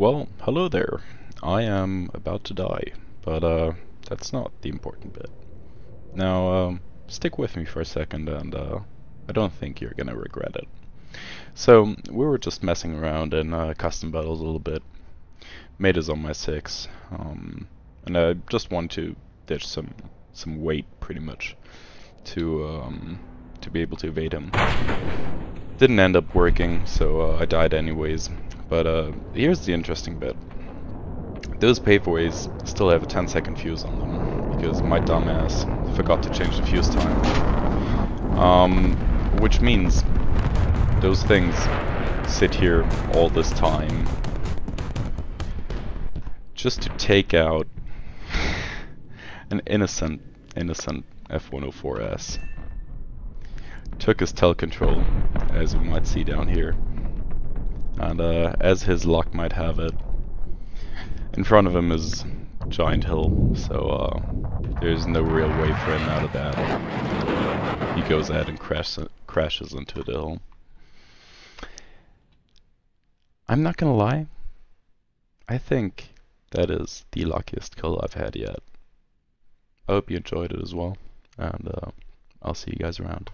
Well, hello there. I am about to die, but uh, that's not the important bit. Now, um, stick with me for a second and uh, I don't think you're gonna regret it. So, we were just messing around in uh, custom battles a little bit. Made us on my 6, um, and I just want to ditch some some weight, pretty much, to um, to be able to evade him. Didn't end up working, so uh, I died anyways. But uh, here's the interesting bit. Those paveways still have a 10 second fuse on them, because my dumbass forgot to change the fuse time. Um, which means those things sit here all this time just to take out an innocent, innocent F-104S. Took his tail control, as we might see down here. And uh, as his luck might have it, in front of him is Giant Hill, so uh, there's no real way for him out of that. He goes ahead and crash, crashes into the hill. I'm not gonna lie, I think that is the luckiest kill I've had yet. I hope you enjoyed it as well, and uh, I'll see you guys around.